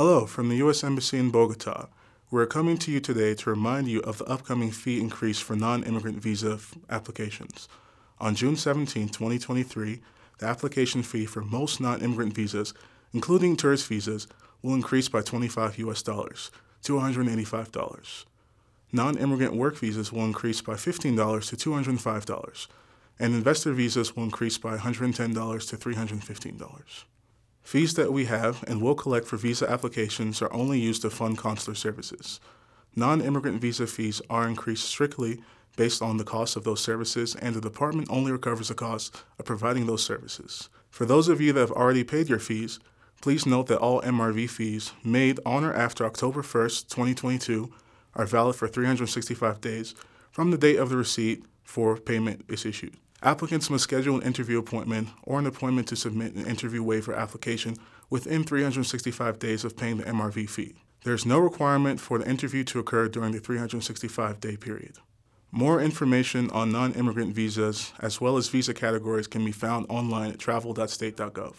Hello from the U.S. Embassy in Bogota. We're coming to you today to remind you of the upcoming fee increase for non immigrant visa f- applications. On June 17, 2023, the application fee for most non immigrant visas, including tourist visas, will increase by 25 US dollars to $185. Non immigrant work visas will increase by $15 to $205, and investor visas will increase by $110 to $315. Fees that we have and will collect for visa applications are only used to fund consular services. Non immigrant visa fees are increased strictly based on the cost of those services, and the department only recovers the cost of providing those services. For those of you that have already paid your fees, please note that all MRV fees made on or after October 1st, 2022 are valid for 365 days from the date of the receipt for payment is issued. Applicants must schedule an interview appointment or an appointment to submit an interview waiver application within 365 days of paying the MRV fee. There is no requirement for the interview to occur during the 365 day period. More information on non immigrant visas, as well as visa categories, can be found online at travel.state.gov.